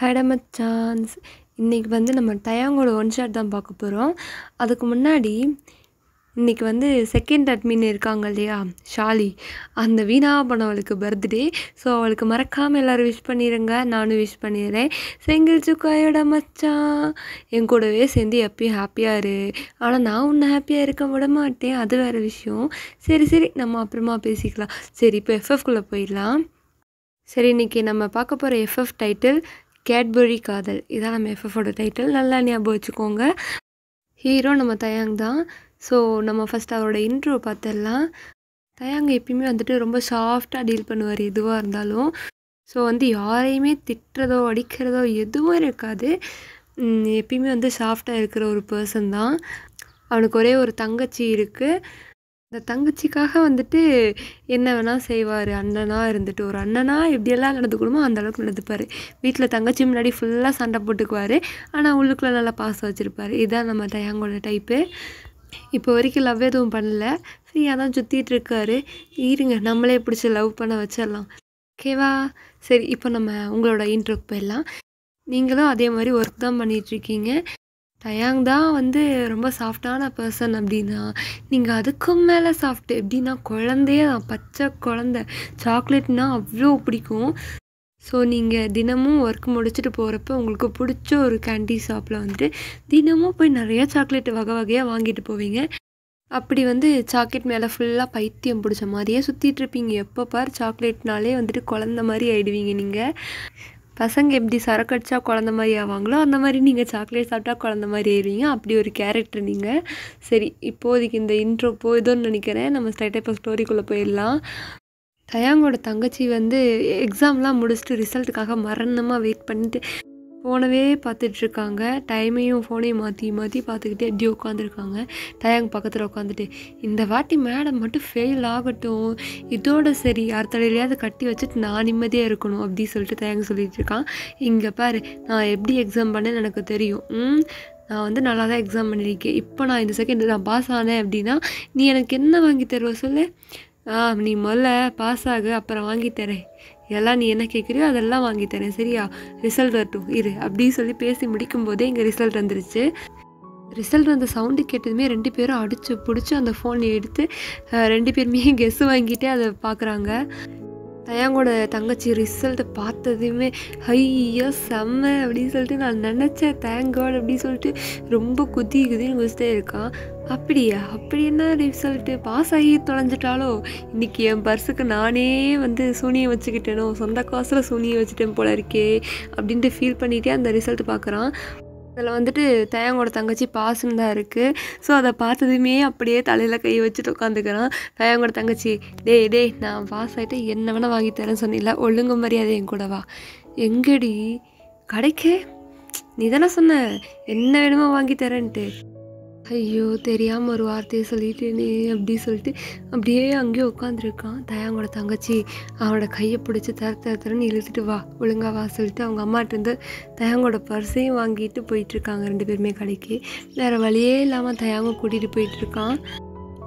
ஹடமச்சான்ஸ் மச்சான்ஸ் வந்து நம்ம டயாங்கோட one shot தான் பார்க்க போகிறோம் அதுக்கு முன்னாடி இன்றைக்கி வந்து செகண்ட் அட்மின் இருக்காங்க இல்லையா? ஷாலி. அந்த வீணா பண்ணவளுக்கு பர்த்டே ஸோ அவளுக்கு மறக்காமல் எல்லோரும் விஷ் பண்ணிடுங்க நானும் விஷ் பண்ணிடுறேன். செங்கில் சுக்காயோட மச்சான். என் கூடவே சேர்ந்து எப்பயும் ஹாப்பியாக இரு. ஆனால் நான் உன்னை ஹாப்பியாக இருக்க விட மாட்டேன். அது வேறு விஷயம். சரி சரி. நம்ம அப்புறமா பேசிக்கலாம். சரி இப்போ எஃப்எஃப்குள்ளே போயிடலாம். சரி இன்றைக்கி நம்ம பார்க்க போகிற எஃப்எஃப் டைட்டில் கேட்பரி காதல். இதான் நம்ம எஃப்எஃபோட டைட்டில் நல்லா ஞாபகம் வச்சுக்கோங்க. ஹீரோ நம்ம தயாங் தான். ஸோ நம்ம ஃபஸ்ட் அவரோட இன்ட்ரோ பார்த்துடலாம் தயாங்க எப்பயுமே வந்துட்டு ரொம்ப சாஃப்டாக டீல் பண்ணுவார். எதுவாக இருந்தாலும். ஸோ வந்து யாரையுமே திட்டுறதோ அடிக்கிறதோ எதுவும் இருக்காது. எப்பயுமே வந்து சாஃப்டாக இருக்கிற ஒரு பர்சன் தான். அவனுக்கு ஒரே ஒரு தங்கச்சி இருக்குது அந்த தங்கச்சிக்காக வந்துட்டு என்ன வேணால் செய்வார் அண்ணனாக இருந்துட்டு ஒரு அண்ணனாக எப்படியெல்லாம் நடந்துக்கணுமோ அந்தளவுக்கு நடந்துப்பார். வீட்டில் தங்கச்சி முன்னாடி ஃபுல்லாக சண்டை போட்டுக்குவார். ஆனால் உள்ளுக்குள்ளே நல்லா பாசம் வச்சுருப்பார். இதுதான் நம்ம தயாங்கோட டைப்பு இப்போ வரைக்கும் லவ் எதுவும் பண்ணல. ஃப்ரீயாக தான் சுற்றிட்டு இருக்காரு இருங்க நம்மளே பிடிச்சி லவ் பண்ண வச்சிடலாம். ஓகேவா சரி இப்போ நம்ம உங்களோட இன்ட்ரோக்கு போயிடலாம். நீங்களும் அதே மாதிரி ஒர்க் தான் பண்ணிகிட்ருக்கீங்க டயாங் தான் வந்து ரொம்ப சாஃப்டான பர்சன் அப்படின்னா நீங்கள் அதுக்கும் மேலே சாஃப்ட்டு எப்படின்னா குழந்தையே தான். பச்சை குழந்த. சாக்லேட்னா அவ்வளோ பிடிக்கும். ஸோ நீங்கள் தினமும் ஒர்க் முடிச்சுட்டு போகிறப்ப உங்களுக்கு பிடிச்ச ஒரு கேண்டி ஷாப்பில் வந்துட்டு தினமும் போய் நிறைய சாக்லேட் வகை வகையாக வாங்கிட்டு போவீங்க. அப்படி வந்து சாக்லேட் மேலே ஃபுல்லாக பைத்தியம் பிடிச்ச மாதிரியே சுற்றிட்டு இருப்பீங்க. எப்போ பார் சாக்லேட்னாலே வந்துட்டு குழந்த மாதிரி ஆகிடுவீங்க நீங்கள் பசங்க எப்படி சரக்கு அடிச்சா குழந்த மாதிரி ஆவாங்களோ அந்த மாதிரி நீங்கள் சாக்லேட் சாப்பிட்டா குழந்த மாதிரி ஆயிடுவீங்க. அப்படி ஒரு கேரக்டர் நீங்கள் சரி இப்போதைக்கு இந்த இன்ட்ரோ போய்தோன்னு நினைக்கிறேன். நம்ம ஸ்ட்ரைட்டாக இப்போ ஸ்டோரிக்குள்ளே போயிடலாம். தயாங்கோட தங்கச்சி வந்து எக்ஸாம்லாம் முடிச்சுட்டு ரிசல்ட்டுக்காக மரணமாக வெயிட் பண்ணிட்டு ஃபோனவே பார்த்துட்ருக்காங்க. டைமையும் ஃபோனையும் மாற்றி மாற்றி பார்த்துக்கிட்டே அப்படியே உட்காந்துருக்காங்க. டயாங் பக்கத்தில் உட்காந்துட்டு இந்த வாட்டி மேடம் மட்டும் ஃபெயில் ஆகட்டும். இதோட சரி அடுத்தடையிலையாவது கட்டி வச்சுட்டு நான் நிம்மதியாக இருக்கணும் அப்படின்னு சொல்லிட்டு தயங்க சொல்லிட்டு இருக்கான் இங்கே பாரு நான் எப்படி எக்ஸாம் பண்ணேன்னு எனக்கு தெரியும். ம் நான் வந்து நல்லா தான் எக்ஸாம் பண்ணியிருக்கேன். இப்போ நான் இந்த செகண்ட் நான் பாஸ் ஆனேன் அப்படின்னா நீ எனக்கு என்ன வாங்கி தருவ சொல்லு? ஆ நீ முதல்ல பாஸ் ஆகு அப்புறம் வாங்கி தரேன். எல்லாம் நீ என்ன கேட்குறியோ அதெல்லாம் வாங்கி தரேன் சரியா? ரிசல்ட் வரட்டும் இரு. அப்படின்னு சொல்லி பேசி முடிக்கும் போதே இங்கே ரிசல்ட் வந்துருச்சு. ரிசல்ட் வந்த சவுண்டு கேட்டதுமே ரெண்டு பேரும் அடித்து பிடிச்சி அந்த ஃபோனை எடுத்து ரெண்டு பேருமே கெஸ் வாங்கிட்டே அதை பார்க்குறாங்க. தயாங்கோட தங்கச்சி ரிசல்ட்டை பார்த்ததுமே ஐயோ செம்ம அப்படின்னு சொல்லிட்டு நான் நினச்சேன். தேங்காட் அப்படின்னு சொல்லிட்டு ரொம்ப குதி குதின்னு குதிச்சிட்டே இருக்கான். அப்படியா? அப்படி என்ன ரிசல்ட்டு பாஸ் ஆகி தொலைஞ்சிட்டாலோ இன்னைக்கு என் பர்ஸுக்கு நானே வந்து சூனியை வச்சுக்கிட்டேனோ? சொந்த காசில் சூனியை வச்சுட்டேன் போல இருக்கே அப்படின்ட்டு ஃபீல் பண்ணிகிட்டே அந்த ரிசல்ட் பார்க்குறான். அதில் வந்துட்டு தயங்கோட தங்கச்சி பாஸ்ன்னு தான் இருக்குது ஸோ அதை பார்த்ததுமே அப்படியே தலையில் கை வச்சுட்டு உட்காந்துக்கிறான். தயங்கோட தங்கச்சி டேய் டேய் நான் பாஸ் ஆகிட்டு என்ன வேணால் வாங்கி தரேன்னு சொன்னில ஒழுங்கு மரியாதை என் கூடவா எங்கடி? கடைக்கே? நீ தானே சொன்ன என்ன வேணுமோ வாங்கி தரேன்ட்டு. ஐயோ தெரியாமல் ஒரு வார்த்தையை சொல்லிட்டேனே அப்படி சொல்லிட்டு அப்படியே அங்கேயே உட்காந்துருக்கான் தயாங்கோட தங்கச்சி அவனோட கையை பிடிச்சி தர தர தரன்னு இழுத்துட்டு வா ஒழுங்கா வா சொல்லிட்டு அவங்க அம்மாட்டேருந்து தயாங்கோட பர்ஸையும் வாங்கிட்டு போயிட்டுருக்காங்க ரெண்டு பேருமே கடைக்கு. வேறு வழியே இல்லாமல் தயாங்க கூட்டிகிட்டு போயிட்டுருக்கான்.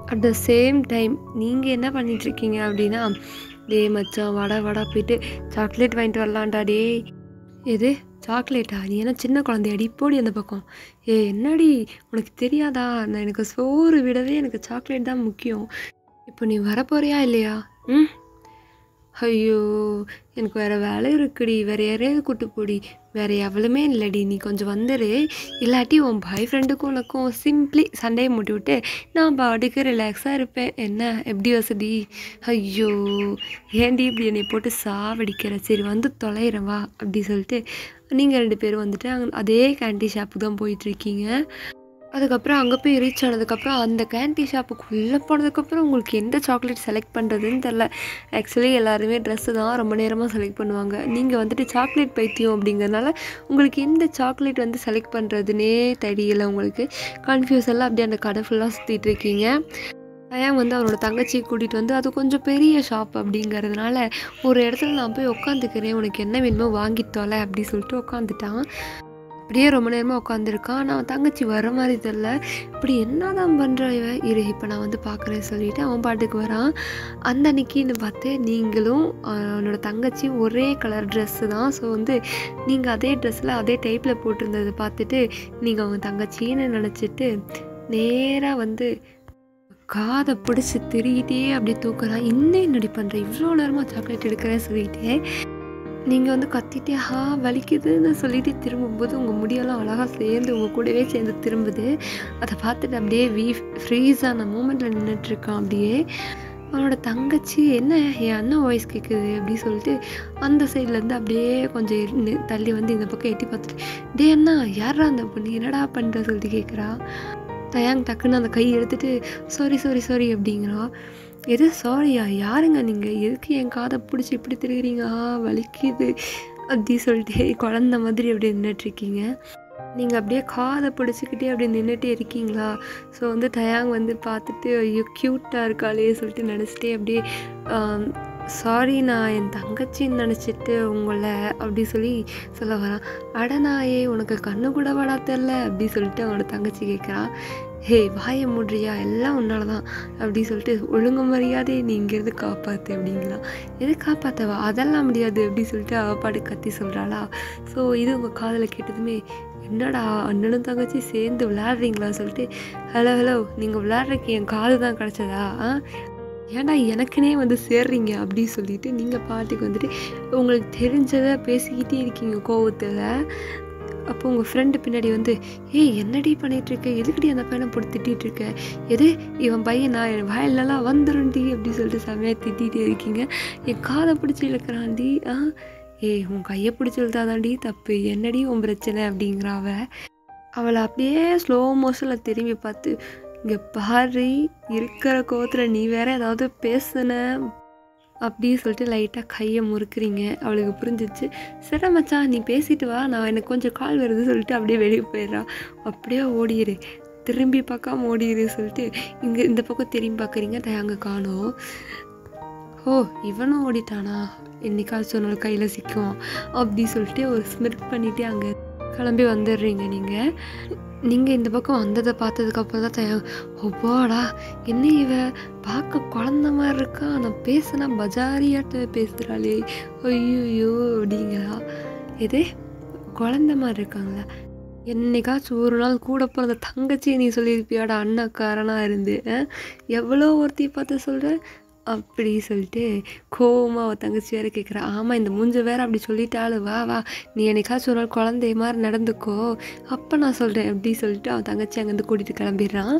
அட் த சேம் டைம் நீங்கள் என்ன பண்ணிகிட்ருக்கீங்க அப்படின்னா டேய் மச்சான் வடை வாடா போயிட்டு சாக்லேட் வாங்கிட்டு வரலான்டா டேய். எது? சாக்லேட்டா? நீ என்ன சின்ன குழந்தையாடி போடி அந்த பக்கம். ஏ என்னடி? உனக்கு தெரியாதா? நான் எனக்கு சோறு விடவே எனக்கு சாக்லேட் தான் முக்கியம். இப்போ நீ வரப்போறியா இல்லையா? ம்? ஐயோ எனக்கு வேறு வேலை இருக்குடி. வேறு யாரையாவது கூட்டு போடி. வேறு எவ்வளவுமே இல்லைடி. நீ கொஞ்சம் வந்துடு இல்லாட்டி உன் பாய் ஃப்ரெண்டுக்கும் உனக்கும் சிம்பிளி சண்டையை மூட்டி விட்டு நான் பாட்டுக்கு ரிலாக்ஸாக இருப்பேன். என்ன? எப்படி வசதி? ஐயோ ஏன்டி இப்படி என்னை போட்டு சாவடிக்கிற? சரி வந்து தொலைகிறேன் வா அப்படி சொல்லிட்டு நீங்கள் ரெண்டு பேரும் வந்துட்டு அங்கே அதே கேண்டி ஷாப்புக்கு தான் போயிட்டுருக்கீங்க. அதுக்கப்புறம் அங்கே போய் ரீச் ஆனதுக்கப்புறம் அந்த கேண்டி ஷாப்புக்குள்ளே போனதுக்கப்புறம் உங்களுக்கு எந்த சாக்லேட் செலக்ட் பண்ணுறதுன்னு தெரில ஆக்சுவலி எல்லாருமே ட்ரெஸ்ஸு தான் ரொம்ப நேரமாக செலக்ட் பண்ணுவாங்க. நீங்கள் வந்துட்டு சாக்லேட் பைத்தியம் அப்படிங்கிறதுனால உங்களுக்கு எந்த சாக்லேட் வந்து செலக்ட் பண்ணுறதுனே தெரியல உங்களுக்கு. கன்ஃபியூஷனில் அப்படியே அந்த கடை ஃபுல்லாக சுற்றிட்டு இருக்கீங்க பையன் வந்து அவனோட தங்கச்சியை கூட்டிகிட்டு வந்து அது கொஞ்சம் பெரிய ஷாப் அப்படிங்கிறதுனால ஒரு இடத்துல நான் போய் உட்காந்துக்கிறேன் உனக்கு என்ன வேணுமோ வாங்கிட்டோல அப்படி சொல்லிட்டு உட்காந்துட்டான் அப்படியே ரொம்ப நேரமாக உட்காந்துருக்கான் நான் தங்கச்சி வர மாதிரி தெரில இப்படி என்ன தான் பண்ணுற இவன் இரு இப்போ நான் வந்து பார்க்குறேன் சொல்லிட்டு அவன் பாட்டுக்கு வரான். அந்த அன்னைக்கின்னு பார்த்து நீங்களும் ஆஹ், அவனோட ஒரே கலர் ட்ரெஸ்ஸு தான். ஸோ வந்து நீங்கள் அதே ட்ரெஸ்ஸில் அதே டைப்பில் போட்டிருந்ததை பார்த்துட்டு நீங்கள் அவங்க தங்கச்சின்னு நினச்சிட்டு நேராக வந்து காதை பிடிச்சி திருகிட்டே அப்படியே தூக்குறா. என்ன என்னடி பண்ணுற இவ்வளோ நேரமாக சாக்லேட் எடுக்கிறேன்னு சொல்லிட்டே. நீங்கள் வந்து கத்திட்டே ஹா வலிக்குதுன்னு சொல்லிட்டு திரும்பும்போது உங்கள் முடியெல்லாம் அழகாக சேர்ந்து உங்கள் கூடவே சேர்ந்து திரும்புது. அதை பார்த்துட்டு அப்படியே வீ ஃப்ரீஸ் ஆன மூமெண்ட்டில் நின்றுட்டுருக்கான் அப்படியே. அவனோட தங்கச்சி என்ன? என் அண்ணன் வாய்ஸ் கேட்குது அப்படின்னு சொல்லிட்டு அந்த சைட்லேருந்து அப்படியே கொஞ்சம் தள்ளி வந்து இந்த பக்கம் எட்டி பார்த்துட்டு டே அண்ணா யாரா அந்த பொண்ணு? என்னடா பண்ணுற சொல்லிட்டு கேட்குறா தயாங் டக்குன்னு அந்த கை எடுத்துட்டு சாரி சாரி சாரி அப்படிங்கிறா. எது? சாரியா யாருங்க நீங்கள் எதுக்கு என் காதை பிடிச்சி இப்படி திருகிறீங்க? ஆ வலிக்குது. அப்படி சொல்லிட்டு குழந்த மாதிரி அப்படியே நின்றுட்டுருக்கீங்க நீங்கள் அப்படியே காதை பிடிச்சிக்கிட்டே அப்படியே நின்றுட்டே இருக்கீங்களா? ஸோ வந்து தயாங் வந்து பார்த்துட்டு ஐயோ க்யூட்டாக இருக்காளே சொல்லிட்டு நினச்சிட்டே அப்படியே சாரி நான் என் தங்கச்சின்னு நினச்சிட்டு உங்களை அப்படி சொல்லி சொல்ல வரான். அடநாயே உனக்கு கண்ணு கூட வாடா தெரில அப்படி சொல்லிட்டு அவனோட தங்கச்சி கேட்குறான் ஹே வாயை மூடுறியா? எல்லாம் உன்னால தான் அப்படி சொல்லிட்டு ஒழுங்கு மரியாதையை நீ இங்கேருந்து காப்பாற்று அப்படிங்களா எது காப்பாற்றவா அதெல்லாம் முடியாது அப்படி சொல்லிட்டு அவ பாட்டு கத்தி சொல்கிறாளா ஸோ இது உங்கள் காதில் கேட்டதுமே என்னடா அண்ணனும் தங்கச்சி சேர்ந்து விளையாடுறீங்களா? சொல்லிட்டு ஹலோ ஹலோ நீங்கள் விளையாடுறதுக்கு என் காது தான் கிடச்சதா? ஆ? ஏன்டா எனக்குனே வந்து சேர்றீங்க அப்படின்னு சொல்லிட்டு நீங்கள் பாட்டுக்கு வந்துட்டு உங்களுக்கு தெரிஞ்சதை பேசிக்கிட்டே இருக்கீங்க கோவத்தில். அப்போ உங்கள் ஃப்ரெண்டு பின்னாடி வந்து ஏய் என்னடி பண்ணிகிட்ருக்க எதுக்கடி அந்த பையனை போட்டு திட்டிகிட்ருக்க எது? இவன் பையன்? நான் என் வாயிலெல்லாம் வந்துருண்டி அப்படின்னு சொல்லிட்டு செம்மையாக திட்டிகிட்டே இருக்கீங்க. என் காதை பிடிச்சி இழுக்கிறான்டி. ஆ? ஏய் உன் கையை பிடிச்சி இழுத்தாதாண்டி தப்பு. என்னடி உன் பிரச்சனை? அப்படிங்கிறாவ அவளை அப்படியே ஸ்லோ மோஷனில் திரும்பி பார்த்து இங்கே பாரு இருக்கிற கோவத்தில் நீ வேற ஏதாவது பேசுன அப்படின்னு சொல்லிட்டு லைட்டாக கையை முறுக்குறீங்க. அவளுக்கு புரிஞ்சிச்சு. சரி மச்சான் நீ பேசிட்டு வா நான் எனக்கு கொஞ்சம் கால் வருது சொல்லிட்டு அப்படியே வெளியே போயிடுறா. அப்படியே ஓடிடு திரும்பி பார்க்காம ஓடிடு சொல்லிட்டு இங்கே இந்த பக்கம் திரும்பி பார்க்குறீங்க. தயாங்க காணும். ஓ இவனும் ஓடிட்டானா? என்னைக்காச்சும் ஒரு கையில் சிக்குவான். அப்படி சொல்லிட்டு ஒரு ஸ்மிர்ட் பண்ணிவிட்டு அங்கே கிளம்பி வந்துடுறீங்க நீங்கள் நீங்கள் இந்த பக்கம் வந்ததை பார்த்ததுக்கப்புறம் தான் தயா ஒவ்வாடா என்ன இவ? பார்க்க குழந்த மாதிரி இருக்கா? நான் பேசுனா பஜாரியாட்ட பேசுகிறாளே ஐயோ அப்படிங்கிறா எதே குழந்த மாதிரி இருக்காங்களா? என்னைக்காச்சும் ஒரு நாள் கூட பிறந்த தங்கச்சி நீ சொல்லியிருப்பியாடா அண்ணக்காரனாக இருந்து எவ்வளோ ஒருத்தி பார்த்து சொல்கிற அப்படி சொல்லிட்டு கோவமாக அவள் தங்கச்சி வேறு கேட்குறா ஆமாம் இந்த மூஞ்ச வேறு அப்படி சொல்லிட்டாலும் வா வா. நீ என்னைக்காச்சும் ஒரு நாள் குழந்தைய மாதிரி நடந்துக்கோ. அப்போ நான் சொல்கிறேன் அப்படி சொல்லிட்டு அவன் தங்கச்சி அங்கேருந்து கூட்டிகிட்டு கிளம்பிடுறான்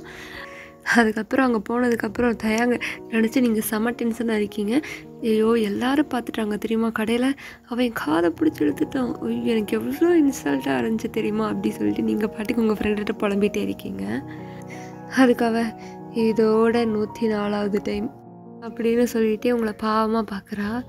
அதுக்கப்புறம் அங்கே போனதுக்கப்புறம் தயாங்க நினச்சி நீங்கள் செம டென்ஷனாக இருக்கீங்க. ஐயோ எல்லாரும் பார்த்துட்டாங்க தெரியுமா கடையில்? அவன் காதை பிடிச்சி எடுத்துட்டான் ஐயோ எனக்கு எவ்வளோ இன்சல்ட்டாக இருந்துச்சு தெரியுமா? அப்படி சொல்லிட்டு நீங்கள் பாட்டுக்கு உங்கள் ஃப்ரெண்ட்கிட்ட புலம்பிகிட்டே இருக்கீங்க. அதுக்காக இதோட நூற்றி நாலாவது டைம் அப்படின்னு சொல்லிட்டு உங்களை பாவமாக பார்க்குறா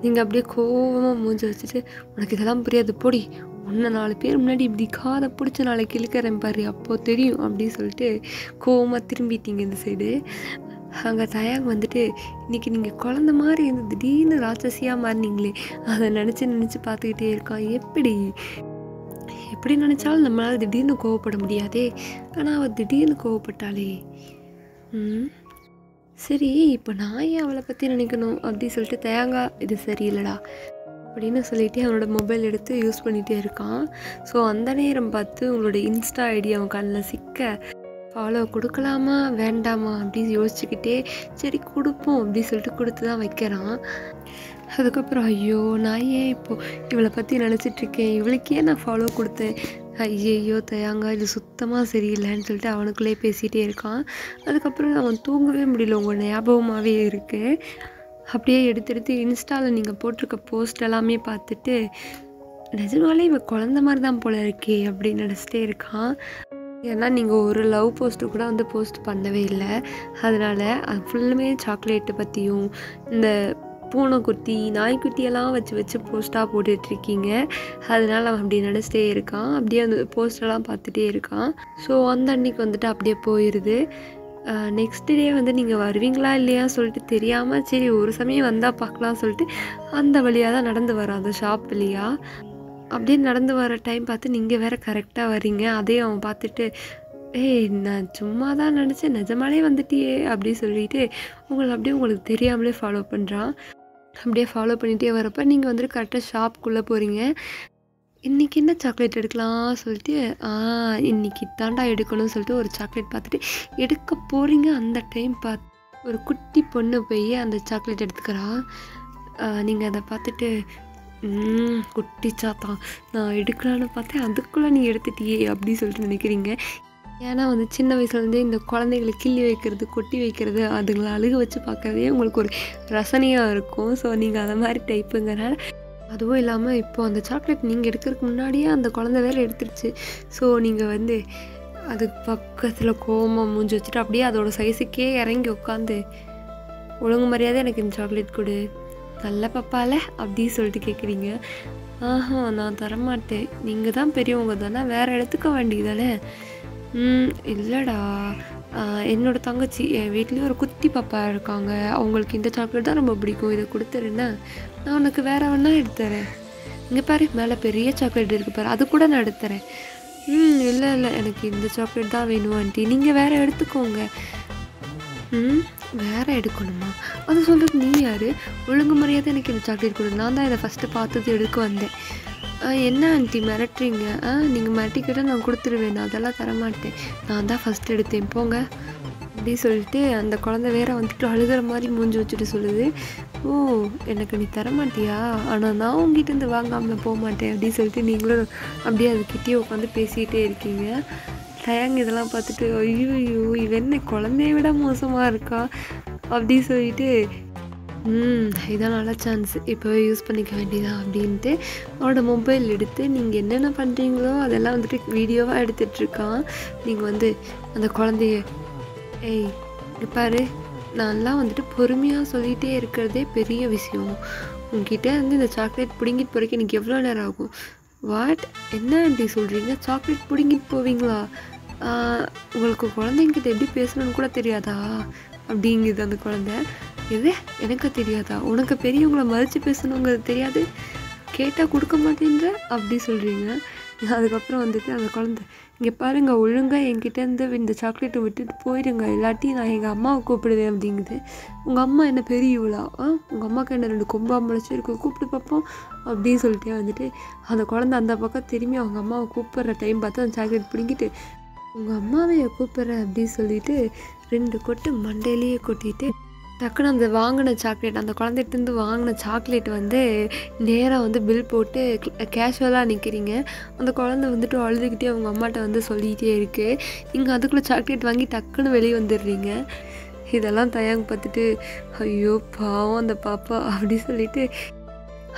நீங்கள் அப்படியே கோபமாக மூஞ்சி வச்சுட்டு உனக்கு இதெல்லாம் புரியாது பொடி. உன்னை நாலு பேர் முன்னாடி இப்படி காதை பிடிச்ச நாளைக்கு இழுக்கிறேன் பாரு அப்போது தெரியும் அப்படின்னு சொல்லிட்டு கோவமாக திரும்பிட்டீங்க இந்த சைடு அங்கே தயாங் வந்துட்டு இன்னைக்கு நீங்கள் குழந்த மாதிரி இருந்து திடீர்னு ராட்சசியாக மாறினீங்களே. அதை நினச்சி நினச்சி பார்த்துக்கிட்டே இருக்கான் எப்படி? எப்படி நினச்சாலும் நம்மளால் திடீர்னு கோவப்பட முடியாதே. ஆனால் அவள் திடீர்னு கோவப்பட்டாளே. ம். சரி இப்போ நான் ஏன் அவளை பற்றி நினைக்கணும்? அப்படி சொல்லிட்டு தேங்காய் இது சரியில்லடா அப்படின்னு சொல்லிட்டு அவனோட மொபைல் எடுத்து யூஸ் பண்ணிகிட்டே இருக்கான். ஸோ அந்த நேரம் பார்த்து உங்களோட இன்ஸ்டா ஐடி அவன் கண்ணில் சிக்க ஃபாலோ கொடுக்கலாமா? வேண்டாமா? அப்படின்னு யோசிச்சுக்கிட்டே சரி கொடுப்போம் அப்படின்னு சொல்லிட்டு கொடுத்து தான் வைக்கிறான். அதுக்கப்புறம் ஐயோ நான் ஏன் இப்போது இவளை பற்றி நினச்சிட்ருக்கேன் இவளுக்கே நான் ஃபாலோ கொடுத்தேன். ஐயையோ தயாங்க இது சுத்தமாக சரியில்லைன்னு சொல்லிட்டு அவனுக்குள்ளே பேசிகிட்டே இருக்கான். அதுக்கப்புறம் அவன் தூங்கவே முடியல. உங்கள் ஞாபகமாகவே இருக்குது அப்படியே எடுத்து எடுத்து இன்ஸ்டாவில் நீங்கள் போட்டிருக்க போஸ்ட் எல்லாமே பார்த்துட்டு நிஜமாலே இவன் குழந்த மாதிரி தான் போல இருக்கே அப்படின்னு நினச்சிட்டே இருக்கான். ஏன்னா நீங்கள் ஒரு லவ் போஸ்ட்டு கூட வந்து போஸ்ட் பண்ணவே இல்லை. அதனால் அது ஃபுல்லுமே சாக்லேட்டை பற்றியும் இந்த பூனைக்குட்டி நாய்க்குட்டியெல்லாம் வச்சு வச்சு போஸ்ட்டாக போட்டுட்ருக்கீங்க. அதனால் அவன் அப்படி நினச்சிட்டே இருக்கான். அப்படியே அந்த போஸ்டெல்லாம் பார்த்துட்டே இருக்கான். ஸோ அந்த அன்னைக்கு வந்துட்டு அப்படியே போயிடுது நெக்ஸ்ட் டே வந்து நீங்கள் வருவீங்களா இல்லையா சொல்லிட்டு தெரியாமல் சரி ஒரு சமயம் வந்தால் பார்க்கலாம் சொல்லிட்டு அந்த வழியாக தான் நடந்து வரோம் அந்த ஷாப் வழியாக அப்படியே நடந்து வர டைம் பார்த்து நீங்கள் வேற கரெக்டாக வரீங்க அதையும் அவன் பார்த்துட்டு ஏய் நான் சும்மா தான் நினச்சேன். நிஜமாலே வந்துட்டியே. அப்படி சொல்லிட்டு உங்களை அப்படியே உங்களுக்கு தெரியாமலே ஃபாலோ பண்ணுறான் அப்படியே ஃபாலோ பண்ணிகிட்டே வரப்போ நீங்கள் வந்துட்டு கரெக்டாக ஷாப்குள்ளே போகிறீங்க இன்றைக்கி என்ன சாக்லேட் எடுக்கலாம் சொல்லிட்டு ஆ இன்னைக்கு தாண்டா எடுக்கணும்னு சொல்லிட்டு ஒரு சாக்லேட் பார்த்துட்டு எடுக்க போகிறீங்க அந்த டைம் பார்த்து ஒரு குட்டி பொண்ணு போய் அந்த சாக்லேட் எடுத்துக்கிறா. நீங்கள் அதை பார்த்துட்டு "ம், குட்டி சாத்தான் நான் எடுக்கலான்னு பார்த்தேன். அதுக்குள்ளே நீ எடுத்துட்டியே அப்படின்னு சொல்லிட்டு நினைக்கிறீங்க. ஏன்னா வந்து சின்ன வயசுலேருந்தே இந்த குழந்தைகளை கிள்ளி வைக்கிறது கொட்டி வைக்கிறது அதுங்களை அழுக வச்சு பார்க்குறதே உங்களுக்கு ஒரு ரசனையாக இருக்கும். ஸோ நீங்கள் அதை மாதிரி டைப்புங்கிறனால அதுவும் இல்லாமல் இப்போ அந்த சாக்லேட் நீங்கள் எடுக்கிறதுக்கு முன்னாடியே அந்த குழந்தை வேறு எடுத்துருச்சு. ஸோ நீங்கள் வந்து அதுக்கு பக்கத்தில் கோமம் மூஞ்சி வச்சுட்டு அப்படியே அதோட சைஸுக்கே இறங்கி உட்காந்து ஒழுங்கு மரியாதை எனக்கு இந்த சாக்லேட் கொடு. நல்ல பப்பால அப்படி சொல்லிட்டு கேட்குறீங்க ஆஹா நான் தரமாட்டேன். நீங்கள் தான் பெரியவங்க தானே வேறு எடுத்துக்க வேண்டியதானே? இல்லைடா. என்னோடய தங்கச்சி என் வீட்லேயும் ஒரு குட்டி பாப்பா இருக்காங்க. அவங்களுக்கு இந்த சாக்லேட் தான் ரொம்ப பிடிக்கும். இதை கொடுத்துருன்னா நான் உனக்கு வேறு வேணா எடுத்துறேன். இங்கே பாரு மேலே பெரிய சாக்லேட் இருக்குது பாரு. அது கூட நான் எடுத்துறேன். ம் இல்லை இல்லை. எனக்கு இந்த சாக்லேட் தான் வேணும் ஆண்டி. நீங்கள் வேறு எடுத்துக்கோங்க. ம் வேறு எடுக்கணுமா? அது சொல்கிறது நீ யார்? ஒழுங்கு மரியாதை எனக்கு இந்த சாக்லேட் கொடு. நான் தான் இதை ஃபஸ்ட்டு பார்த்தது எடுக்க வந்தேன். என்ன ஆண்டி மிரட்டுறீங்க? ஆ நீங்கள் மிரட்டிக்கிட்ட நான் கொடுத்துருவேன். நான் அதெல்லாம் தரமாட்டேன். நான் தான் ஃபஸ்ட் எடுத்தேன். போங்க. அப்படி சொல்லிட்டு அந்த குழந்தை வேற வந்துட்டு அழுகிற மாதிரி மூஞ்சி வச்சுட்டு சொல்லுது. ஓ எனக்கு நீ தரமாட்டியா? ஆனால் நான் உங்ககிட்டருந்து வாங்காமல் போக மாட்டேன் அப்படின்னு சொல்லிட்டு நீங்களும் அப்படியே அதுக்கிட்டே உட்காந்து பேசிக்கிட்டே இருக்கீங்க. டயாங் இதெல்லாம் பார்த்துட்டு ஐயோ ஐயோ இவ என்ன குழந்தைய விட மோசமாக இருக்கா? அப்படி சொல்லிட்டு இதான் நல்ல சான்ஸ் இப்போவே யூஸ் பண்ணிக்க வேண்டியதா அப்படின்ட்டு அவனோட மொபைல் எடுத்து நீங்கள் என்னென்ன பண்ணுறீங்களோ அதெல்லாம் வந்துட்டு வீடியோவாக எடுத்துட்ருக்கான். நீங்கள் வந்து அந்த குழந்தைய ஏய் இங்க பாரு நான்லாம் வந்துட்டு பொறுமையாக சொல்லிகிட்டே இருக்கிறதே பெரிய விஷயம். உங்ககிட்ட வந்து இந்த சாக்லேட் பிடுங்கிட்டு போகிறதுக்கு எனக்கு எவ்வளோ நேரம் ஆகும்? வாட் என்ன அப்படி சொல்கிறீங்க சாக்லேட் பிடுங்கிட்டு போவீங்களா? உங்களுக்கு குழந்தைங்கிட்ட எப்படி பேசணும்னு கூட தெரியாதா? அப்படிங்குது அந்த குழந்தை. எது? எனக்கு தெரியாதா? உனக்கு பெரியவங்கள மதித்து பேசணுங்கிறது தெரியாது? கேட்டால் கொடுக்க மாட்டேன்ற? அப்படி சொல்கிறீங்க அதுக்கப்புறம் வந்துட்டு அந்த குழந்தை இங்கே பாருங்கள் ஒழுங்காக என்கிட்டேருந்து இந்த சாக்லேட்டை விட்டுட்டு போயிடுங்க இல்லாட்டி நான் எங்கள் அம்மாவை கூப்பிடுவேன் அப்படிங்குது. உங்கள் அம்மா என்ன பெரிய இவளா ஆ? உங்கள் அம்மாவுக்கு என்ன ரெண்டு கொம்பா முளைச்சிருக்கு கூப்பிட்டு பார்ப்போம் அப்படின்னு சொல்லிட்டே வந்துட்டு அந்த குழந்தை அந்த பக்கம் திரும்பி அவங்க அம்மாவை கூப்பிட்ற டைம் பார்த்து அந்த சாக்லேட் பிடிங்கிட்டு உங்கள் அம்மாவையை கூப்பிட்றேன் அப்படின்னு சொல்லிட்டு ரெண்டு கொட்டு மண்டையிலேயே கொட்டிட்டு டக்குன்னு அந்த வாங்கின சாக்லேட் அந்த குழந்தைகிட்டேருந்து வாங்கின சாக்லேட் வந்து நேராக வந்து பில் போட்டு கேஷுவலாக நிற்கிறீங்க அந்த குழந்தை வந்துட்டு அழுதுகிட்டே அவங்க அம்மாட்ட வந்து சொல்லிக்கிட்டே இருக்குது நீங்கள் அதுக்குள்ளே சாக்லேட் வாங்கி டக்குன்னு வெளியே வந்துடுறீங்க. இதெல்லாம் தயாங்க பார்த்துட்டு ஐயோ பாவம் அந்த பாப்பா அப்படி சொல்லிட்டு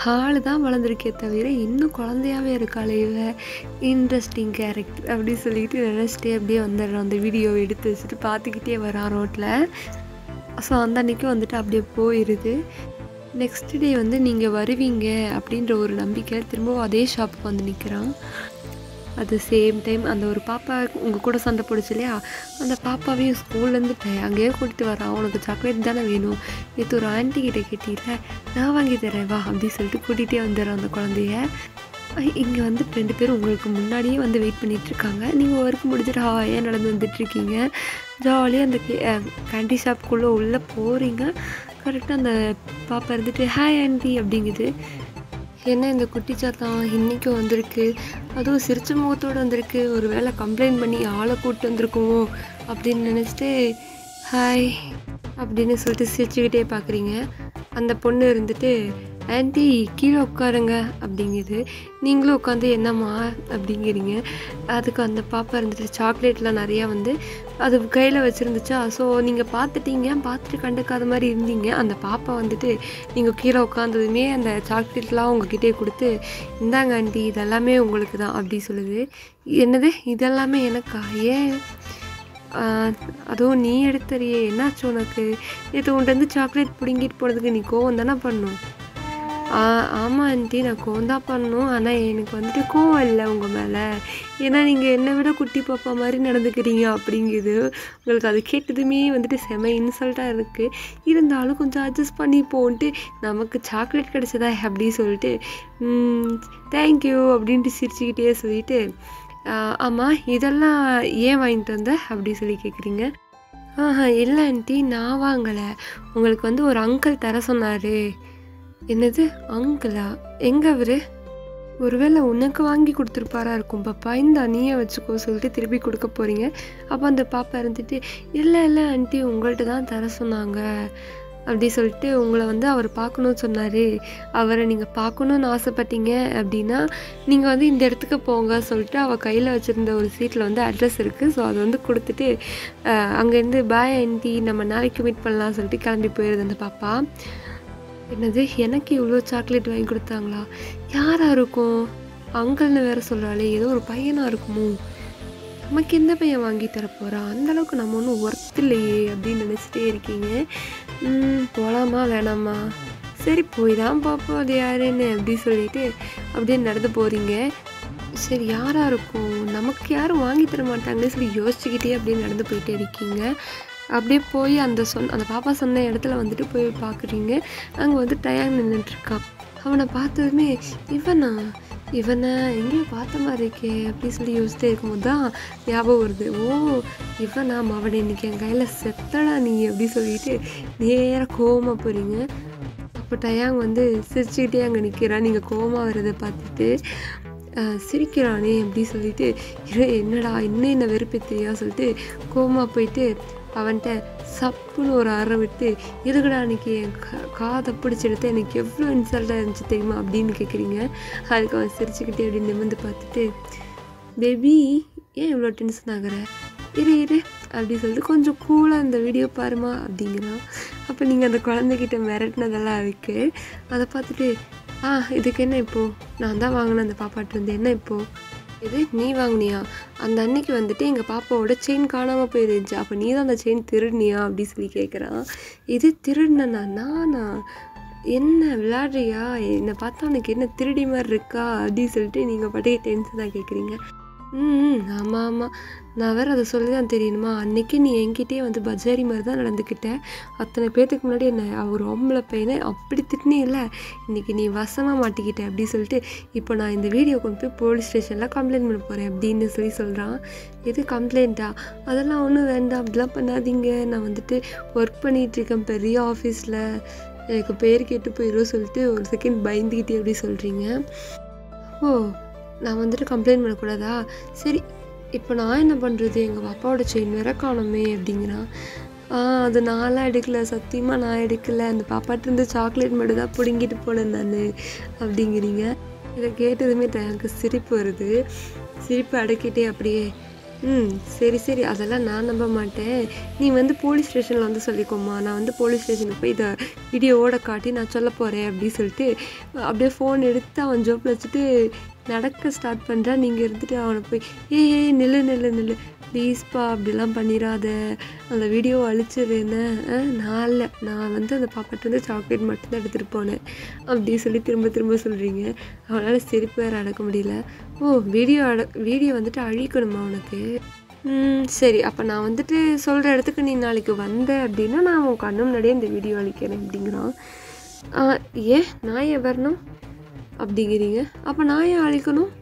ஹாலு தான் வளர்ந்துருக்கே தவிர இன்னும் குழந்தையாவே இருக்காளே இவ. இன்ட்ரெஸ்டிங் கேரக்டர் அப்படின்னு சொல்லிட்டு நினச்சிட்டே அப்படியே வந்துடுறான் அந்த வீடியோவை எடுத்து வச்சுட்டு பார்த்துக்கிட்டே வரான் ரோட்டில் ஸோ அந்த அன்றைக்கும் வந்துட்டு அப்படியே போயிடுது நெக்ஸ்ட் டே வந்து நீங்கள் வருவீங்க அப்படின்ற ஒரு நம்பிக்கை திரும்பவும் அதே ஷாப்புக்கு வந்து நிற்கிறான் அது சேம் டைம் அந்த ஒரு பாப்பா உங்கள் கூட சண்டை போடுச்சு இல்லையா? அந்த பாப்பாவையும் ஸ்கூல்லேருந்து அங்கேயே கூட்டிகிட்டு வரான். உனக்கு சாக்லேட் தானே வேணும்? நேற்று ஒரு ஆன்ட்டி கிட்டே கேட்டில நான் வாங்கி தரேன் வா அப்படின்னு சொல்லிட்டு கூட்டிகிட்டே வந்துடுறோம் அந்த குழந்தைய. இங்கே வந்து ரெண்டு பேரும் உங்களுக்கு முன்னாடியே வந்து வெயிட் பண்ணிகிட்ருக்காங்க நீங்கள் ஒர்க் முடிஞ்சிட்டு ஹாயாக நடந்து வந்துட்டுருக்கீங்க ஜாலியாக அந்த கேண்டி ஷாப்புக்குள்ளே உள்ளே போகிறீங்க கரெக்டாக அந்த பாப்பா இருந்துட்டு ஹாய் ஆண்டி அப்படிங்குது. என்ன இந்த குட்டி சாத்தான் இன்றைக்கும் வந்திருக்கு. அதுவும் சிரிச்ச முகத்தோடு வந்திருக்கு. ஒரு வேளை கம்ப்ளைண்ட் பண்ணி ஆளை கூப்பிட்டு வந்திருக்குமோ? அப்படின்னு நினச்சிட்டு ஹாய் அப்படின்னு சொல்லிட்டு சிரிச்சுக்கிட்டே பார்க்குறீங்க அந்த பொண்ணு இருந்துட்டு ஆன்ட்டி கீழே உட்காருங்க அப்படிங்குது. நீங்களும் உட்காந்து என்னம்மா அப்படிங்கிறீங்க. அதுக்கு அந்த பாப்பா இருந்துட்டு சாக்லேட்லாம் நிறையா வந்து அது கையில் வச்சுருந்துச்சா? ஸோ நீங்கள் பார்த்துட்டீங்க பார்த்துட்டு கண்டுக்காத மாதிரி இருந்தீங்க. அந்த பாப்பா வந்துட்டு நீங்கள் கீழே உட்காந்ததுமே அந்த சாக்லேட்லாம் உங்ககிட்டே கொடுத்து இந்தாங்க ஆண்டி இதெல்லாமே உங்களுக்கு தான் அப்படி சொல்லுது. என்னது? இதெல்லாமே எனக்கா? ஏன்? அதுவும் நீ எடுத்தறியே. என்னாச்சு உனக்கு? இது உன்ட்டு வந்து சாக்லேட் பிடுங்கிட்டு போனதுக்கு நீ கோவம் தானே பண்ணும் ஆமாம் ஆண்டி நான் கோவம் தான் பண்ணணும். ஆனால் எனக்கு வந்துட்டு கோவம் இல்லை உங்கள் மேலே. ஏன்னா நீங்கள் என்னை விட குட்டி பாப்பா மாதிரி நடந்துக்கிறீங்க அப்படிங்குது. உங்களுக்கு அது கேட்டதுமே வந்துட்டு செம இன்சல்ட்டாக இருக்குது இருந்தாலும் கொஞ்சம் அட்ஜஸ்ட் பண்ணி போன்ட்டு நமக்கு சாக்லேட் கிடச்சதா அப்படின்னு சொல்லிட்டு தேங்க்யூ அப்படின்ட்டு சிரிச்சுக்கிட்டே சொல்லிட்டு ஆமாம் இதெல்லாம் ஏன் வாங்கிட்டு வந்த? அப்படி சொல்லி கேட்குறீங்க ஆஹா இல்லை ஆண்டி நான் வாங்கலை. உங்களுக்கு வந்து ஒரு அங்கிள் தர சொன்னார். என்னது அங்கிளா? எங்கே அவரு? ஒருவேளை உனக்கு வாங்கி கொடுத்துருப்பாரா இருக்கும் பாப்பா. இந்த அணியை வச்சுக்கோ சொல்லிட்டு திருப்பி கொடுக்க போகிறீங்க அப்போ அந்த பாப்பா இருந்துட்டு இல்லை இல்லை ஆண்டி உங்கள்கிட்ட தான் தர சொன்னாங்க. அப்படி சொல்லிட்டு உங்களை வந்து அவர் பார்க்கணும்னு சொன்னார். அவரை நீங்கள் பார்க்கணுன்னு ஆசைப்பட்டீங்க அப்படின்னா நீங்கள் வந்து இந்த இடத்துக்கு போங்க சொல்லிட்டு அவள் கையில் வச்சுருந்த ஒரு சீட்டில் வந்து அட்ரஸ் இருக்குது ஸோ அதை வந்து கொடுத்துட்டு அங்கேருந்து பாய் ஆண்டி நம்ம நாளைக்கு மீட் பண்ணலாம் சொல்லிட்டு கிளம்பி போயிடுது அந்த பாப்பா. என்னது எனக்கு இவ்வளோ சாக்லேட் வாங்கி கொடுத்தாங்களா? யாராக இருக்கும்? அங்கிள்னு வேறு சொல்கிறாளே ஏதோ ஒரு பையனாக இருக்குமோ? நமக்கு எந்த பையன் வாங்கி தரப்போகிறா அந்தளவுக்கு நம்ம ஒன்றும் ஒர்த் இல்லையே அப்படின்னு நினச்சிட்டே இருக்கீங்க. ம், போகலாமா வேணாமா? சரி போய் தான் பார்ப்போம் அது யாருன்னு அப்படி சொல்லிட்டு அப்படியே நடந்து போகிறீங்க சரி யாராக இருக்கும்? நமக்கு யாரும் வாங்கி தர மாட்டாங்கன்னு சொல்லி யோசிச்சுக்கிட்டே அப்படியே நடந்து போயிட்டே இருக்கீங்க. அப்படியே போய் அந்த சொன் அந்த பாப்பா சொன்ன இடத்துல வந்துட்டு போய் பார்க்குறீங்க அங்கே வந்து டயாங் நின்றுட்டுருக்கான் அவனை பார்த்ததுமே இவனா? இவனை எங்கேயும் பார்த்த மாதிரி இருக்கே அப்படின்னு சொல்லி யோசிச்சுட்டே இருக்கும்போது தான் ஞாபகம் வருது. ஓ இவனா அவனை இன்னைக்கு என் கையில் செத்தடா நீ அப்படி சொல்லிட்டு நேராக கோவமாக போகிறீங்க அப்போ டயாங் வந்து சிரிச்சுக்கிட்டே அங்கே நிற்கிறான் நீங்கள் கோவமாக வர்றதை பார்த்துட்டு சிரிக்கிறானே அப்படி சொல்லிட்டு என்னடா இன்னும் என்ன வெறுப்பேத்தியா சொல்லிட்டு கோவமாக போயிட்டு அவன்கிட்ட சப்புன்னு ஒரு அறை விட்டு எதுக்குடா அன்னைக்கு என் கா- காதை பிடிச்சி எடுத்து எனக்கு எவ்வளோ இன்சல்ட்டாக இருந்துச்சு தெரியுமா? அப்படின்னு கேட்குறீங்க அதுக்கு அவன் சிரிச்சுக்கிட்டே அப்படின்னு நிமிர்ந்து பார்த்துட்டு பேபி ஏன் இவ்வளோ டென்ஷன் ஆகிற? இரு இரு அப்படி சொல்லிட்டு கொஞ்சம் கூலாக இந்த வீடியோ பாருமா அப்படிங்கிறான். அப்போ நீங்கள் அந்த குழந்தைகிட்ட மிரட்டினதெல்லாம் இருக்குது அதை பார்த்துட்டு ஆ இதுக்கு என்ன இப்போது நான் தான் வாங்கினேன் அந்த பாப்பாட்டு வந்து என்ன இப்போது இது நீ வாங்கினியா? அந்த அன்னைக்கு வந்துட்டு எங்கள் பாப்பாவோட செயின் காணாமல் போயிருந்துச்சு. அப்போ நீ தான் அந்த செயின் திருடினியா? அப்படின்னு சொல்லி கேட்குறான் இது திருடினா நானா? என்ன விளையாடுறியா? என்னை பார்த்தா உனக்கு என்ன திருடி மாதிரி இருக்கா? அப்படின்னு சொல்லிட்டு நீங்கள் பாட்டுக்கு டென்ஷனாக கேட்குறீங்க ம் ஆமாம் ஆமாம் நான் வேறு அதை சொல்லி தான் தெரியணுமா? அன்னைக்கு நீ என்கிட்டயே வந்து பஜாரி மாதிரி தான் நடந்துக்கிட்டேன் அத்தனை பேர்த்துக்கு முன்னாடி என்ன அவர் ஆம்பளை பையனை அப்படி திட்டினே இல்லை இன்றைக்கி நீ வசமாக மாட்டிக்கிட்ட அப்படி சொல்லிட்டு இப்போ நான் இந்த வீடியோ கொண்டு போய் போலீஸ் ஸ்டேஷனில் கம்ப்ளைண்ட் பண்ண போகிறேன் அப்படின்னு சொல்லி சொல்கிறான் எது கம்ப்ளைண்ட்டா அதெல்லாம் ஒன்றும் வேண்டாம். அப்படிலாம் பண்ணாதீங்க. நான் வந்துட்டு ஒர்க் பண்ணிகிட்ருக்கேன் பெரிய ஆஃபீஸில் எனக்கு பேர் கேட்டு போயிடும் சொல்லிட்டு ஒரு செகண்ட் பயந்துக்கிட்டே அப்படி சொல்கிறீங்க ஓ நான் வந்துட்டு கம்ப்ளைண்ட் பண்ணக்கூடாதா? சரி இப்போ நான் என்ன பண்ணுறது எங்கள் பாப்பாவோட செயின் வேற காணுமே அப்படிங்கிறான் ஆ அது நான்லாம் எடுக்கல. சத்தியமாக நான் எடுக்கல. அந்த பாப்பாட்டிருந்து சாக்லேட் மட்டும் தான் பிடுங்கிட்டு போனேன் நான் அப்படிங்கிறீங்க. இதை கேட்டதுமே எனக்கு சிரிப்பு வருது. சிரிப்பு அடக்கிட்டே அப்படியே ம் சரி சரி. அதெல்லாம் நான் நம்ப மாட்டேன். நீ வந்து போலீஸ் ஸ்டேஷனில் வந்து சொல்லிக்கோமா நான் வந்து போலீஸ் ஸ்டேஷனுக்கு போய் இதை வீடியோவோட காட்டி நான் சொல்ல போகிறேன் அப்படின்னு சொல்லிட்டு அப்படியே ஃபோன் எடுத்து அவன் ஜோப்பில் வச்சுட்டு நடக்க ஸ்டார்ட் பண்ணுறான் நீங்கள் இருந்துட்டு அவனை போய் ஏய் ஏய் நில்லு நில்லு நில்லு. ப்ளீஸ்ப்பா அப்படிலாம் பண்ணிடாத அந்த வீடியோ அழிச்சிருன்னு நான் இல்லை. நான் வந்து அந்த பாப்பாட்டு வந்து சாக்லேட் மட்டும்தான் எடுத்துகிட்டு போனேன். அப்படி சொல்லி திரும்ப திரும்ப சொல்கிறீங்க அவனால் சிரிப்பு வேறு அடக்க முடியல. ஓ வீடியோ அட வீடியோ வந்துட்டு அழிக்கணுமா உனக்கு? ம் சரி. அப்போ நான் வந்துட்டு சொல்கிற இடத்துக்கு நீ நாளைக்கு வந்த அப்படின்னா நான் உன் கண்ணு முன்னாடியே இந்த வீடியோ அழிக்கிறேன் அப்படிங்கிறான். ஏ ஏன்? நான் ஏன் வரணும்? அப்படிங்கிறீங்க. அப்போ நான் ஏன் அழிக்கணும்?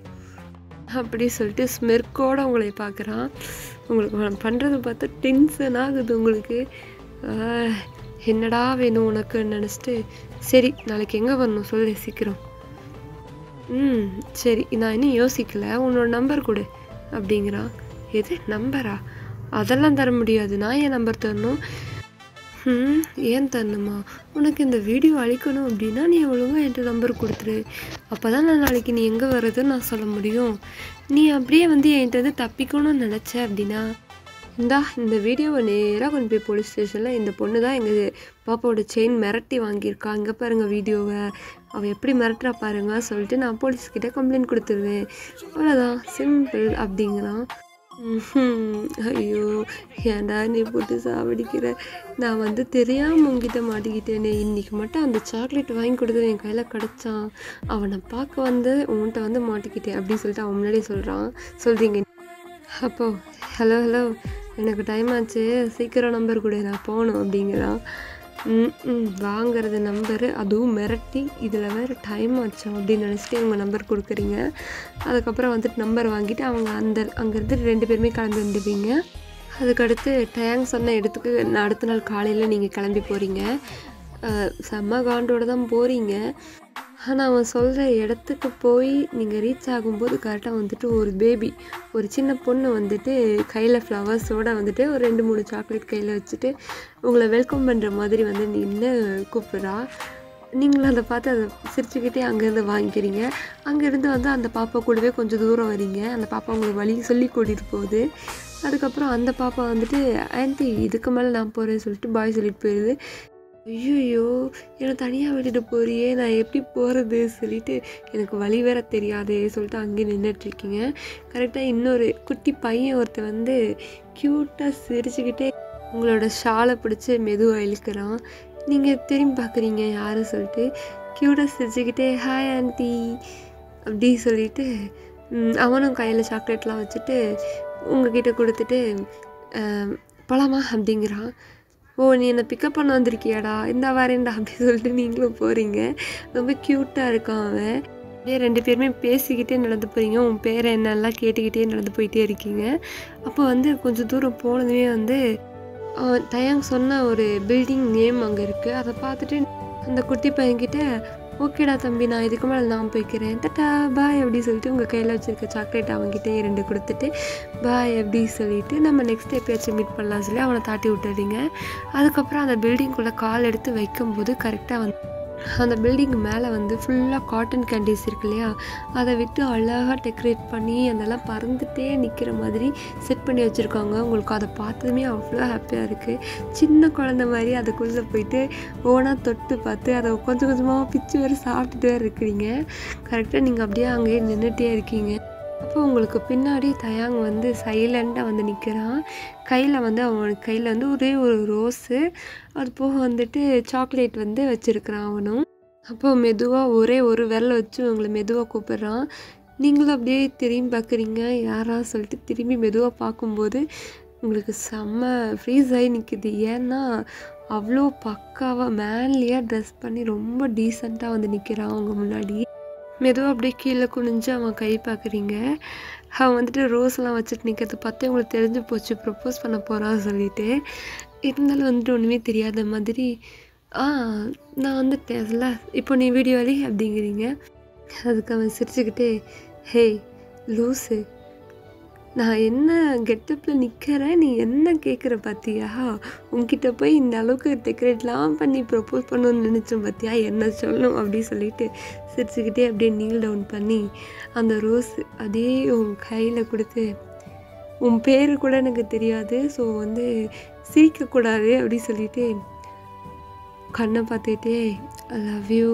அப்படி சொல்லிட்டு ஸ்மெர்க்கோட உங்களை பார்க்குறான். உங்களுக்கு அவன் பண்ணுறது பார்த்தா டென்ஷன் ஆகுது உங்களுக்கு. என்னடா வேணும் உனக்குன்னு நினச்சிட்டு சரி நாளைக்கு எங்கே வரணும் சொல்லு சீக்கிரம். ம் சரி நான் இன்னும் யோசிக்கல. உன்னோட நம்பர் கொடு அப்படிங்கிறான். எது நம்பரா அதெல்லாம் தர முடியாது. நான் ஏன் நம்பர் தரணும்? ம் ஏன் தரணுமா உனக்கு இந்த வீடியோ அழிக்கணும் அப்படின்னா நீ ஒழுங்காக என்கிட்ட நம்பர் கொடுத்துரு. அப்போ தான் நான் நாளைக்கு நீ எங்கே வர்றதுன்னு நான் சொல்ல முடியும். நீ அப்படியே வந்து என்கிட்ட வந்து தப்பிக்கணும்னு நினச்ச அப்படின்னா இந்தா இந்த வீடியோவை நேராக கொண்டு போய் போலீஸ் ஸ்டேஷனில் இந்த பொண்ணு தான் எங்கள் பாப்பாவோட செயின் மிரட்டி வாங்கியிருக்கா. இங்கே பாருங்கள் வீடியோவை அவள் எப்படி மிரட்டுறா பாருங்க சொல்லிட்டு நான் போலீஸ்கிட்ட கம்ப்ளைண்ட் கொடுத்துருவேன். அவ்வளோதான் சிம்பிள் அப்படிங்கிறான். ஐயோ ஏன்டா நீ போட்டு சாவடிக்கிற நான் வந்து தெரியாமல் உங்ககிட்ட மாட்டிக்கிட்டேனே. இன்றைக்கி மட்டும் அந்த சாக்லேட் வாங்கி கொடுத்து என் கையில் கிடச்சான். அவனை பார்க்க வந்து உன்கிட்ட வந்து மாட்டிக்கிட்டேன் அப்படின்னு சொல்லிட்டு அவன் முன்னாடியே சொல்கிறான் சொல்கிறீங்க அப்போ ஹலோ ஹலோ எனக்கு டைம் ஆச்சு. சீக்கிரம் நம்பர் கொடு. நான் போகணும் அப்படிங்கிறான். வாங்குறது நம்பரு அதுவும் மிரட்டி இதில் வேறு டைம் ஆச்சோம் அப்படின்னு நினச்சிட்டு அவங்க நம்பர் கொடுக்குறீங்க. அதுக்கப்புறம் வந்துட்டு நம்பர் வாங்கிட்டு அவங்க அந்த அங்கேருந்து ரெண்டு பேருமே கிளம்பி வந்துடுவீங்க. அதுக்கடுத்து டேங் சொன்ன இடத்துக்கு நான் அடுத்த நாள் காலையில் நீங்கள் கிளம்பி போகிறீங்க செம்ம காண்டோடு தான் போகிறீங்க ஆனால் அவன் சொல்கிற இடத்துக்கு போய் நீங்கள் ரீச் ஆகும்போது கரெக்டாக வந்துட்டு ஒரு பேபி ஒரு சின்ன பொண்ணு வந்துட்டு கையில் ஃப்ளவர்ஸோடு வந்துட்டு ஒரு ரெண்டு மூணு சாக்லேட் கையில் வச்சுட்டு உங்களை வெல்கம் பண்ணுற மாதிரி வந்து நின்று கூப்பிட்றா. நீங்களும் அதை பார்த்து அதை சிரிச்சுக்கிட்டே அங்கேருந்து வாங்கிக்கிறீங்க. அங்கேருந்து வந்து அந்த பாப்பா கூடவே கொஞ்சம் தூரம் வரீங்க. அந்த பாப்பா உங்களுக்கு வழி சொல்லி கூட்டிகிட்டு போகுது. அதுக்கப்புறம் அந்த பாப்பா வந்துட்டு ஆன்ட்டி இதுக்கு மேலே நான் போகிறேன்னு சொல்லிட்டு பாய் சொல்லிட்டு போயிடுது ஐயோ என்னை தனியாக விட்டுட்டு போறியே நான் எப்படி போகிறது சொல்லிட்டு எனக்கு வழி வேற தெரியாதே சொல்லிட்டு அங்கேயே நின்றுட்டுருக்கீங்க கரெக்டாக இன்னொரு குட்டி பையன் ஒருத்தன் வந்து க்யூட்டாக சிரிச்சுக்கிட்டே உங்களோட ஷாலை பிடிச்சி மெதுவாக இழுக்கிறான். நீங்கள் திரும்பி பார்க்குறீங்க யாரும் சொல்லிட்டு. க்யூட்டாக சிரிச்சுக்கிட்டே ஹாய் ஆண்டி அப்படி சொல்லிட்டு அவனும் கையில் சாக்லேட்லாம் வச்சுட்டு உங்ககிட்ட கொடுத்துட்டு பழமா அப்படிங்கிறான். ஓ நீ என்னை பிக்கப் பண்ண வந்திருக்கியாடா? இந்த வரேன்டா அப்படி சொல்லிட்டு நீங்களும் போகிறீங்க ரொம்ப க்யூட்டாக இருக்கான் அவன். அப்படியே ரெண்டு பேருமே பேசிக்கிட்டே நடந்து போகிறீங்க உன் பேரை என்னெல்லாம் கேட்டுக்கிட்டே நடந்து போயிட்டே இருக்கீங்க. அப்போ வந்து கொஞ்சம் தூரம் போனதுமே வந்து அவன் தயாங் சொன்ன ஒரு பில்டிங் நேம் அங்கே இருக்குது அதை பார்த்துட்டு அந்த குட்டி பையன்கிட்ட ஓகேடா தம்பி நான் இதுக்கு மேலே நான் போய்க்கிறேன். டட்டா பாய் அப்படி சொல்லிட்டு உங்கள் கையில் வச்சுருக்க சாக்லேட் அவங்ககிட்ட ரெண்டு கொடுத்துட்டு பாய் அப்படி சொல்லிட்டு நம்ம நெக்ஸ்ட் எப்பயாச்சும் மீட் பண்ணலாம் சொல்லி அவனை தாட்டி விட்டுறீங்க. அதுக்கப்புறம் அந்த பில்டிங்குள்ளே கால் எடுத்து வைக்கும்போது கரெக்டாக வந்து அந்த பில்டிங் மேலே வந்து ஃபுல்லாக காட்டன் கேண்டிஸ் இருக்கு இல்லையா? அதை விட்டு அழகாக டெக்கரேட் பண்ணி அதெல்லாம் பறந்துட்டே நிற்கிற மாதிரி செட் பண்ணி வச்சுருக்காங்க. உங்களுக்கு அதை பார்த்ததுமே அவ்வளோ ஹாப்பியாக இருக்குது சின்ன குழந்த மாதிரி அதுக்குள்ளே போயிட்டு ஓனாக தொட்டு பார்த்து அதை கொஞ்சம் கொஞ்சமாக பிச்சு வேறு சாப்பிட்டுட்டு வேறு இருக்கிறீங்க கரெக்டாக நீங்கள் அப்படியே அங்கேயே நின்றுட்டே இருக்கீங்க. அப்போ உங்களுக்கு பின்னாடி தயாங் வந்து சைலண்டாக வந்து நிற்கிறான் கையில் வந்து அவனுக்கு கையில் வந்து ஒரே ஒரு ரோஸு அது போக வந்துட்டு சாக்லேட் வந்து வச்சுருக்கிறான் அவனும். அப்போ மெதுவாக ஒரே ஒரு விரலை வச்சு உங்களை மெதுவாக கூப்பிட்றான். நீங்களும் அப்படியே திரும்பி பார்க்குறீங்க யாரா சொல்லிட்டு திரும்பி மெதுவாக பார்க்கும்போது உங்களுக்கு செம்ம ஃப்ரீஸ் ஆகி நிற்கிது ஏன்னா அவ்வளோ பக்காவாக மேன்லியாக ட்ரெஸ் பண்ணி ரொம்ப டீசெண்டாக வந்து நிற்கிறான் அவங்க முன்னாடி. மெதுவாக அப்படியே கீழே குனிஞ்சு அவன் கை பார்க்குறீங்க. அவன் வந்துட்டு ரோஸ்லாம் வச்சுட்டு நிற்கிறது பார்த்து உங்களுக்கு தெரிஞ்சு போச்சு. ப்ரப்போஸ் பண்ண போகிறான்னு சொல்லிட்டு. இருந்தாலும் வந்துட்டு ஒன்றுமே தெரியாத மாதிரி ஆ நான் வந்துட்டேன்ல இப்போ நீ வீடியோ வலி அப்படிங்கிறீங்க. அதுக்கு அவன் சிரிச்சுக்கிட்டே ஹே லூஸு நான் என்ன கெட்டப்பில் நிற்கிறேன் நீ என்ன கேட்குற பார்த்தியா உன்கிட்ட போய் இந்த அளவுக்கு டெக்கரேட்லாம் பண்ணி ப்ரப்போஸ் பண்ணணும்னு நினச்சேன் பார்த்தியா என்ன சொல்லணும்? அப்படின்னு சொல்லிட்டு சிரிச்சுக்கிட்டே அப்படியே நீல் டவுன் பண்ணி அந்த ரோஸ் அதே உன் கையில் கொடுத்து உன் பேர் கூட எனக்கு தெரியாது ஸோ வந்து சிரிக்கக்கூடாது அப்படின்னு சொல்லிட்டு கண்ணை பார்த்துக்கிட்டே லவ் யூ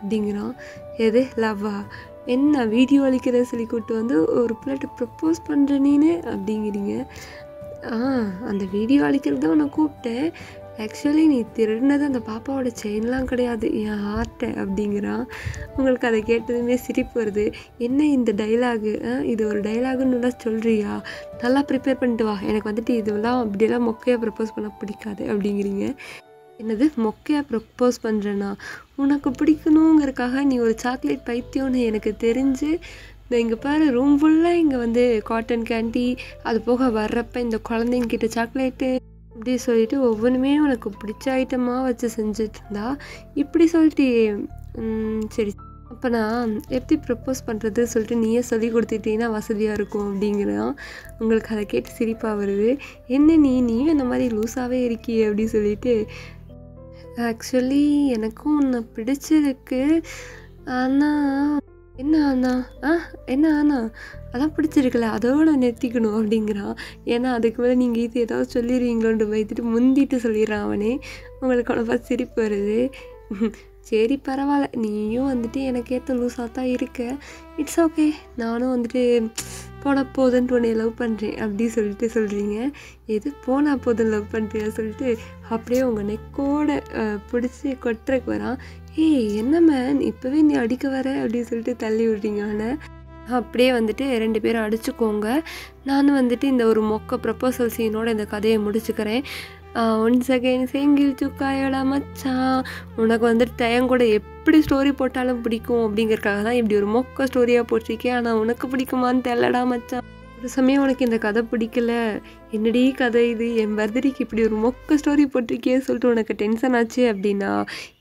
அப்படிங்கிறான். எது? லவ்வா என்ன வீடியோ அழிக்கிற சொல்லி கூப்பிட்டு வந்து ஒரு பிள்ளைகிட்ட ப்ரப்போஸ் பண்ணுற நீனு அப்படிங்கிறீங்க. ஆ அந்த வீடியோ அழிக்கிறது தான் நான் கூப்பிட்டேன். ஆக்சுவலி நீ திருடினது அந்த பாப்பாவோட செயின்லாம் கிடையாது. என் ஹார்ட்டை அப்படிங்கிறான் உங்களுக்கு அதை கேட்டதுமே சிரிப்பு வருது. என்ன இந்த டைலாகு இது ஒரு டைலாகுன்னு நல்லா சொல்கிறியா நல்லா ப்ரிப்பேர் பண்ணிட்டு வா. எனக்கு வந்துட்டு இதெல்லாம் அப்படியெல்லாம் மொக்கையாக ப்ரப்போஸ் பண்ண பிடிக்காது அப்படிங்கிறீங்க. என்னது? மொக்கையாக ப்ரப்போஸ் பண்ணுறேன்னா உனக்கு பிடிக்கணுங்கிறதுக்காக நீ ஒரு சாக்லேட் பைத்தியம்னு எனக்கு தெரிஞ்சு இந்த இங்கே பாரு ரூம் ஃபுல்லாக இங்கே வந்து காட்டன் கேண்டி அது போக வர்றப்ப இந்த குழந்தைங்கிட்ட சாக்லேட்டு அப்படி சொல்லிட்டு ஒவ்வொன்றுமே உனக்கு பிடிச்ச ஐட்டமாக வச்சு செஞ்சுட்டு இருந்தா இப்படி சொல்லிட்டு சரி. அப்போ நான் எப்படி ப்ரப்போஸ் பண்ணுறது சொல்லிட்டு நீயே சொல்லி கொடுத்துட்டீங்கன்னா வசதியாக இருக்கும் அப்படிங்கிறான் உங்களுக்கு அதை கேட்டு சிரிப்பாக வருது. என்ன நீ நீயும் இந்த மாதிரி லூஸாகவே இருக்கியே அப்படின்னு சொல்லிட்டு ஆக்சுவலி எனக்கும் உன்னை பிடிச்சிருக்கு ஆனால் என்ன ஆனா ஆ என்ன ஆனா அதான் பிடிச்சிருக்குல்ல அதோட நிறுத்திக்கணும் அப்படிங்கிறான். ஏன்னா அதுக்கு மேலே நீங்கள் இது ஏதாவது சொல்லிடுவீங்களோன்ட்டு பயத்துட்டு முந்திட்டு சொல்லிடுறான் அவனே. உங்களுக்கு அவனை சிரிப்பு வருது. சரி பரவாயில்ல. நீயும் வந்துட்டு எனக்கு ஏற்ற லூஸாக தான் இருக்க. இட்ஸ் ஓகே நானும் வந்துட்டு போன போதுன்ட்டு உன்னை லவ் பண்ணுறேன் அப்படி சொல்லிட்டு சொல்கிறீங்க எது போனால் போதும் லவ் பண்ணுறியா சொல்லிட்டு அப்படியே உங்கள் நெக்கோட பிடிச்சி கொட்டுறக்கு வரான் ஏய் என்ன மேன் இப்போவே நீ அடிக்க வர? அப்படின்னு சொல்லிட்டு தள்ளி விடுறீங்க அப்படியே வந்துட்டு ரெண்டு பேரும் அடிச்சுக்கோங்க. நானும் வந்துட்டு இந்த ஒரு மொக்க ப்ரப்போசல் சீனோட இந்த கதையை முடிச்சுக்கிறேன். ஒன்ஸ் அகைன் சேங்கில் சுக்காயோட மச்சான். உனக்கு வந்துட்டு டயம் கூட எப்படி ஸ்டோரி போட்டாலும் பிடிக்கும். அப்படிங்கிறக்காக தான் இப்படி ஒரு மொக்க ஸ்டோரியாக போட்டிருக்கேன். ஆனால் உனக்கு பிடிக்குமான்னு தெல்லடா மச்சான். ஒரு சமயம் உனக்கு இந்த கதை பிடிக்கல. என்னடி கதை இது? என் பர்த்டேக்கு இப்படி ஒரு மொக்க ஸ்டோரி போட்டிருக்கே சொல்லிட்டு உனக்கு டென்ஷன் ஆச்சு அப்படின்னா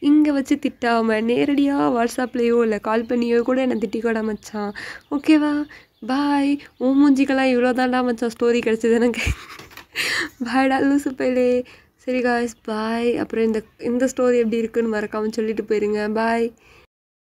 இங்கே வச்சு திட்டாமல் நேரடியாக வாட்ஸ்அப்லேயோ இல்லை கால் பண்ணியோ கூட என்னை திட்டிக்கோடா மச்சான். ஓகேவா பாய் ஓ மூஞ்சிக்கெல்லாம் இவ்வளோதான்டா மச்சான் ஸ்டோரி கிடச்சிது எனக்கு. பாய்டா லூசு பைலே சரி காய்ஸ் பாய் அப்புறம் இந்த இந்த ஸ்டோரி எப்படி இருக்குன்னு மறக்காமல் சொல்லிட்டு போயிருங்க. பாய்